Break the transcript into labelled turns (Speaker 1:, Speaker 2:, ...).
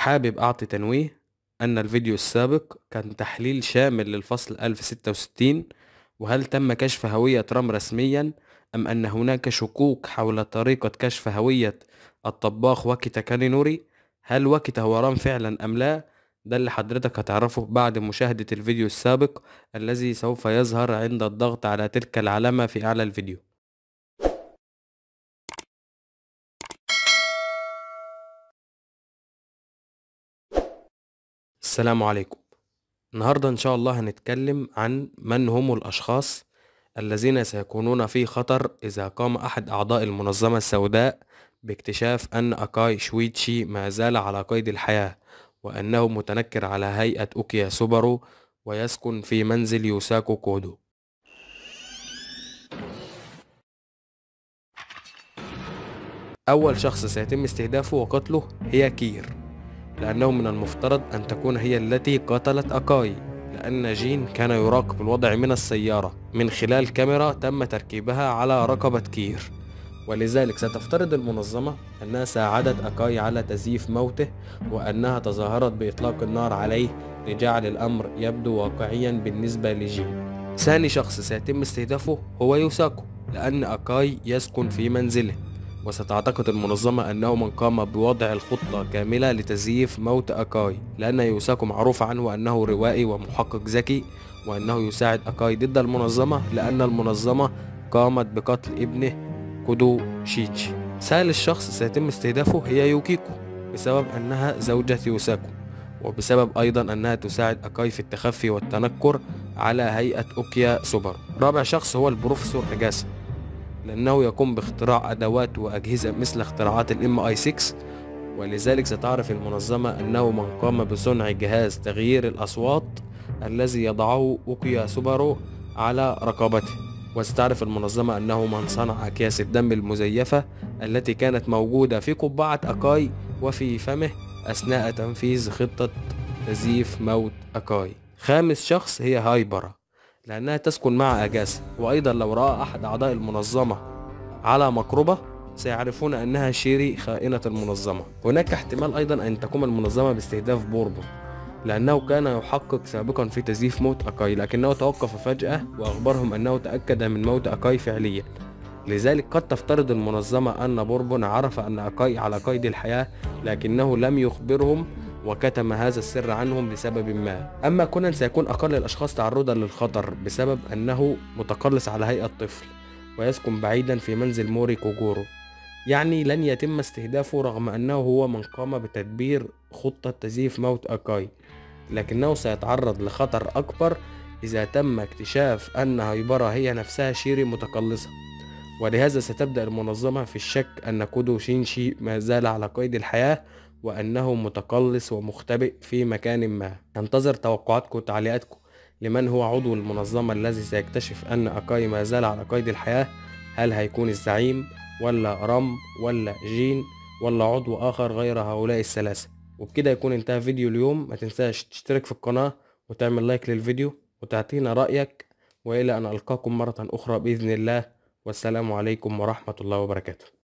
Speaker 1: حابب أعطي تنويه أن الفيديو السابق كان تحليل شامل للفصل 1066 وهل تم كشف هوية رام رسميا أم أن هناك شكوك حول طريقة كشف هوية الطباخ واكيتا كانينوري؟ هل واكيتا هو رام فعلا أم لا؟ ده اللي حضرتك هتعرفه بعد مشاهدة الفيديو السابق الذي سوف يظهر عند الضغط على تلك العلامة في أعلى الفيديو. السلام عليكم. النهاردة إن شاء الله هنتكلم عن من هم الأشخاص الذين سيكونون في خطر إذا قام أحد أعضاء المنظمة السوداء باكتشاف أن أكاي شويتشي ما زال على قيد الحياة وأنه متنكر على هيئة أوكيا سوبارو ويسكن في منزل يوساكو كودو. أول شخص سيتم استهدافه وقتله هي كير. لأنه من المفترض أن تكون هي التي قتلت أكاي لأن جين كان يراقب الوضع من السيارة. من خلال كاميرا تم تركيبها على رقبة كير. ولذلك ستفترض المنظمة أنها ساعدت أكاي على تزييف موته وأنها تظاهرت بإطلاق النار عليه لجعل الأمر يبدو واقعيا بالنسبة لجين. ثاني شخص سيتم استهدافه هو يوساكو لأن أكاي يسكن في منزله. وستعتقد المنظمة أنه من قام بوضع الخطة كاملة لتزييف موت أكاي لأن يوساكو معروف عنه أنه روائي ومحقق ذكي وأنه يساعد أكاي ضد المنظمة لأن المنظمة قامت بقتل ابنه كودو شيتشي ثالث شخص سيتم استهدافه هي يوكيكو بسبب أنها زوجة يوساكو وبسبب أيضا أنها تساعد أكاي في التخفي والتنكر على هيئة أوكيا سوبارو. رابع شخص هو البروفيسور أجاسا لأنه يقوم باختراع أدوات وأجهزة مثل اختراعات ال MI 6 ولذلك ستعرف المنظمة أنه من قام بصنع جهاز تغيير الأصوات الذي يضعه أوكيا سوبارو على رقبته وستعرف المنظمة أنه من صنع أكياس الدم المزيفة التي كانت موجودة في قبعة أكاي وفي فمه أثناء تنفيذ خطة تزييف موت أكاي. خامس شخص هي هايبرا. لأنها تسكن مع أجاسا وأيضا لو رأى أحد أعضاء المنظمة على مقربة سيعرفون أنها شيري خائنة المنظمة. هناك احتمال أيضا أن تقوم المنظمة باستهداف بوربون لأنه كان يحقق سابقا في تزييف موت أكاي لكنه توقف فجأة وأخبرهم أنه تأكد من موت أكاي فعليا. لذلك قد تفترض المنظمة أن بوربون عرف أن أكاي على قيد الحياة لكنه لم يخبرهم وكتم هذا السر عنهم لسبب ما. أما كونان سيكون أقل الأشخاص تعرضا للخطر بسبب أنه متقلص على هيئة طفل ويسكن بعيدا في منزل موري كوجورو. يعني لن يتم استهدافه رغم أنه هو من قام بتدبير خطة تزييف موت أكاي لكنه سيتعرض لخطر أكبر إذا تم اكتشاف أن هايبرا هي نفسها شيري متقلصة. ولهذا ستبدأ المنظمة في الشك أن كودو شينشي ما زال على قيد الحياة وأنه متقلص ومختبئ في مكان ما. انتظر توقعاتكم وتعليقاتكم لمن هو عضو المنظمة الذي سيكتشف أن أكاي ما زال على قيد الحياة. هل هيكون الزعيم ولا رام ولا جين ولا عضو آخر غير هؤلاء الثلاثة؟ وبكده يكون انتهى فيديو اليوم. ما تنساش تشترك في القناة وتعمل like للفيديو وتعطينا رأيك. وإلى أن ألقاكم مرة أخرى بإذن الله. والسلام عليكم ورحمة الله وبركاته.